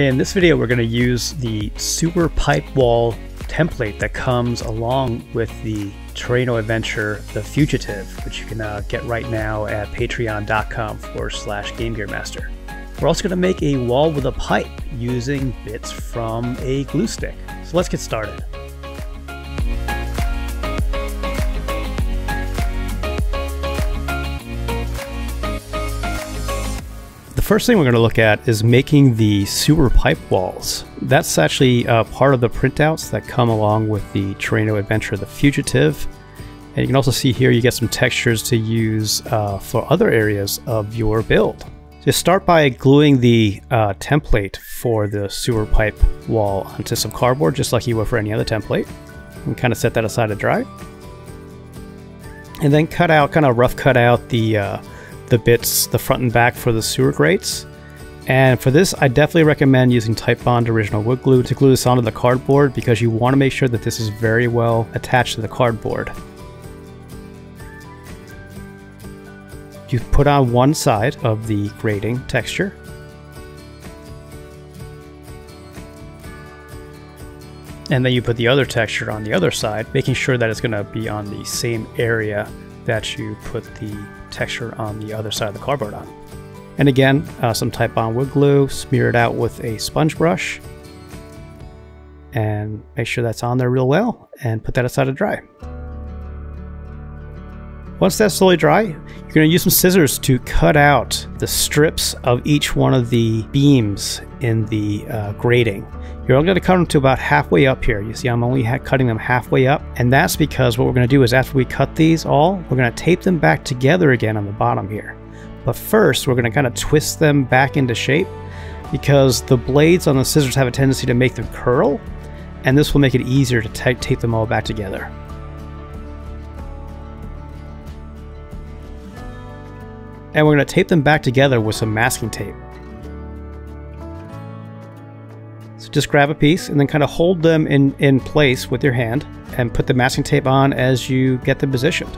In this video, we're going to use the Sewer Pipe Wall template that comes along with the Terraino Adventure The Fugitive, which you can uh, get right now at patreon.com forward slash GameGearMaster. We're also going to make a wall with a pipe using bits from a glue stick. So let's get started. First thing we're going to look at is making the sewer pipe walls. That's actually uh, part of the printouts that come along with the Terraino Adventure The Fugitive. And you can also see here you get some textures to use uh, for other areas of your build. Just start by gluing the uh, template for the sewer pipe wall onto some cardboard, just like you would for any other template. And kind of set that aside to dry. And then cut out, kind of rough cut out the uh, the bits, the front and back for the sewer grates. And for this, I definitely recommend using Titebond Original Wood Glue to glue this onto the cardboard because you want to make sure that this is very well attached to the cardboard. You put on one side of the grating texture. And then you put the other texture on the other side, making sure that it's going to be on the same area that you put the texture on the other side of the cardboard on. And again, uh, some on wood glue, smear it out with a sponge brush, and make sure that's on there real well, and put that aside to dry. Once that's slowly dry, you're going to use some scissors to cut out the strips of each one of the beams in the uh, grating. You're only going to cut them to about halfway up here. You see I'm only cutting them halfway up and that's because what we're going to do is after we cut these all, we're going to tape them back together again on the bottom here. But first we're going to kind of twist them back into shape because the blades on the scissors have a tendency to make them curl and this will make it easier to tape them all back together. And we're going to tape them back together with some masking tape. So just grab a piece and then kind of hold them in, in place with your hand and put the masking tape on as you get them positioned.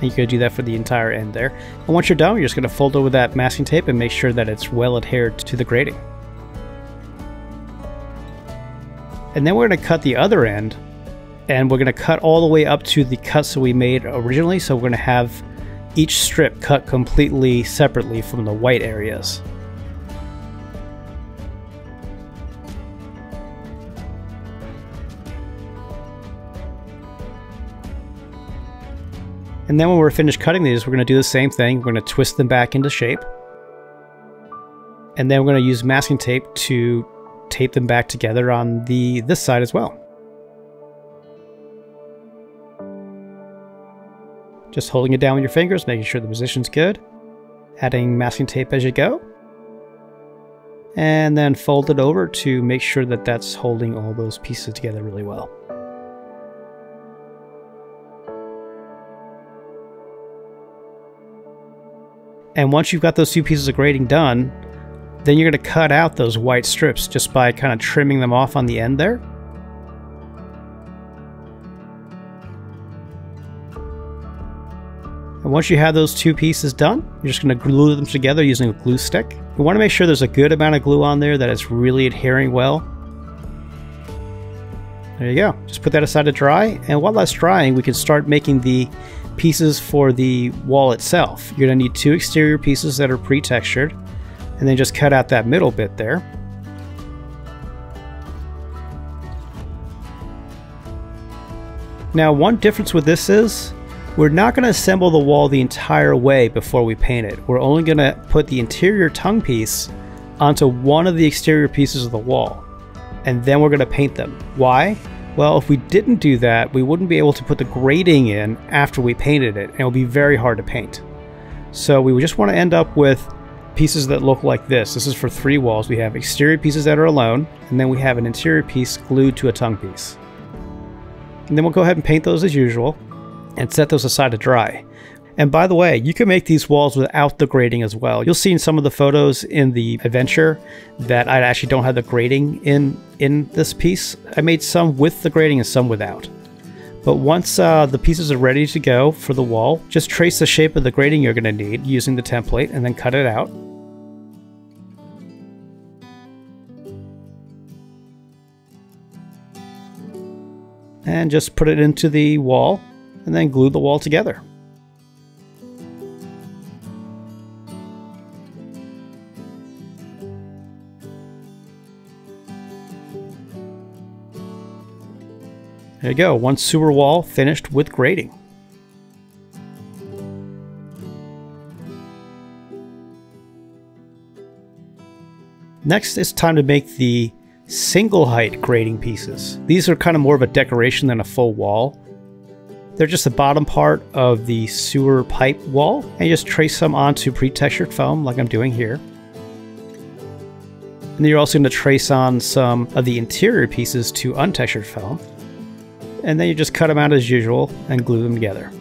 And you could do that for the entire end there. And once you're done, you're just going to fold over that masking tape and make sure that it's well adhered to the grating. And then we're going to cut the other end and we're going to cut all the way up to the cuts that we made originally. So we're going to have each strip cut completely separately from the white areas. And then when we're finished cutting these, we're going to do the same thing. We're going to twist them back into shape. And then we're going to use masking tape to tape them back together on the this side as well. Just holding it down with your fingers, making sure the position's good. Adding masking tape as you go. And then fold it over to make sure that that's holding all those pieces together really well. And once you've got those two pieces of grating done, then you're going to cut out those white strips just by kind of trimming them off on the end there. And once you have those two pieces done, you're just going to glue them together using a glue stick. You want to make sure there's a good amount of glue on there that it's really adhering well. There you go. Just put that aside to dry. And while that's drying, we can start making the pieces for the wall itself. You're going to need two exterior pieces that are pre-textured. And then just cut out that middle bit there. Now one difference with this is we're not going to assemble the wall the entire way before we paint it. We're only going to put the interior tongue piece onto one of the exterior pieces of the wall. And then we're going to paint them. Why? Well, if we didn't do that, we wouldn't be able to put the grating in after we painted it, and it would be very hard to paint. So we just want to end up with pieces that look like this. This is for three walls. We have exterior pieces that are alone, and then we have an interior piece glued to a tongue piece. And then we'll go ahead and paint those as usual and set those aside to dry. And by the way, you can make these walls without the grating as well. You'll see in some of the photos in the adventure that I actually don't have the grating in, in this piece. I made some with the grating and some without. But once uh, the pieces are ready to go for the wall, just trace the shape of the grating you're going to need using the template and then cut it out. And just put it into the wall and then glue the wall together. There you go, one sewer wall finished with grating. Next, it's time to make the single height grating pieces. These are kind of more of a decoration than a full wall. They're just the bottom part of the sewer pipe wall, and just trace them onto pre-textured foam like I'm doing here. And then you're also going to trace on some of the interior pieces to untextured foam and then you just cut them out as usual and glue them together.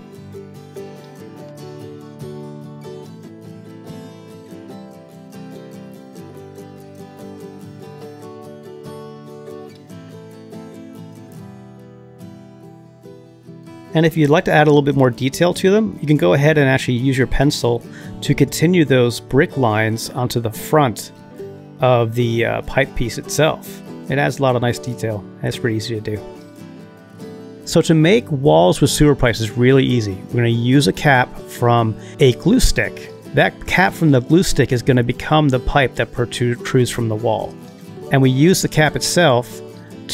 And if you'd like to add a little bit more detail to them, you can go ahead and actually use your pencil to continue those brick lines onto the front of the uh, pipe piece itself. It adds a lot of nice detail. It's pretty easy to do. So to make walls with sewer pipes is really easy. We're going to use a cap from a glue stick. That cap from the glue stick is going to become the pipe that protrudes from the wall. And we use the cap itself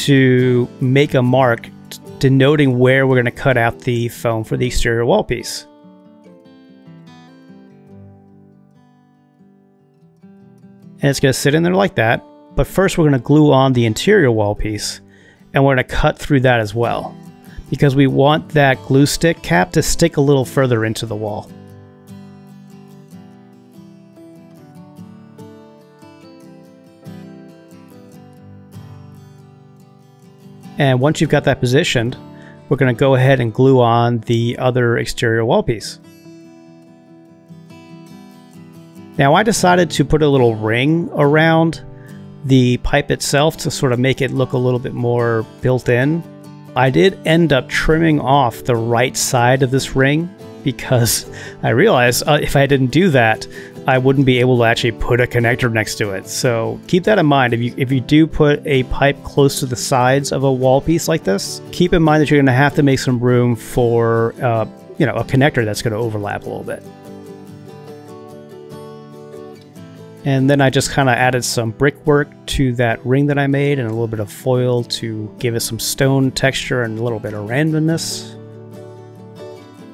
to make a mark denoting where we're going to cut out the foam for the exterior wall piece. And it's going to sit in there like that. But first we're going to glue on the interior wall piece and we're going to cut through that as well because we want that glue stick cap to stick a little further into the wall. And once you've got that positioned, we're going to go ahead and glue on the other exterior wall piece. Now I decided to put a little ring around the pipe itself to sort of make it look a little bit more built in I did end up trimming off the right side of this ring because I realized uh, if I didn't do that, I wouldn't be able to actually put a connector next to it. So keep that in mind. If you if you do put a pipe close to the sides of a wall piece like this, keep in mind that you're going to have to make some room for uh, you know a connector that's going to overlap a little bit. And then I just kind of added some brickwork to that ring that I made and a little bit of foil to give it some stone texture and a little bit of randomness.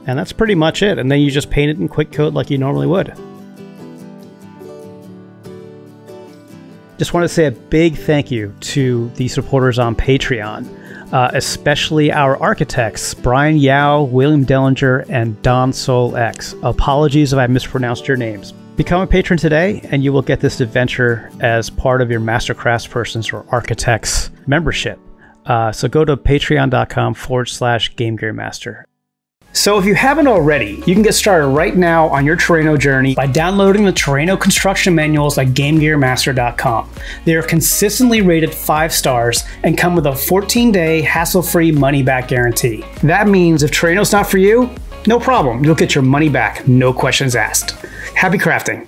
And that's pretty much it. And then you just paint it in quick coat like you normally would. Just want to say a big thank you to the supporters on Patreon, uh, especially our architects, Brian Yao, William Dellinger, and Don Soul X. Apologies if I mispronounced your names. Become a patron today, and you will get this adventure as part of your Master Craftspersons or Architects membership. Uh, so go to patreon.com forward slash Game Gear Master. So if you haven't already, you can get started right now on your Terraino journey by downloading the Terraino construction manuals at GameGearMaster.com. They are consistently rated 5 stars and come with a 14-day hassle-free money-back guarantee. That means if Terraino's not for you, no problem, you'll get your money back, no questions asked. Happy crafting!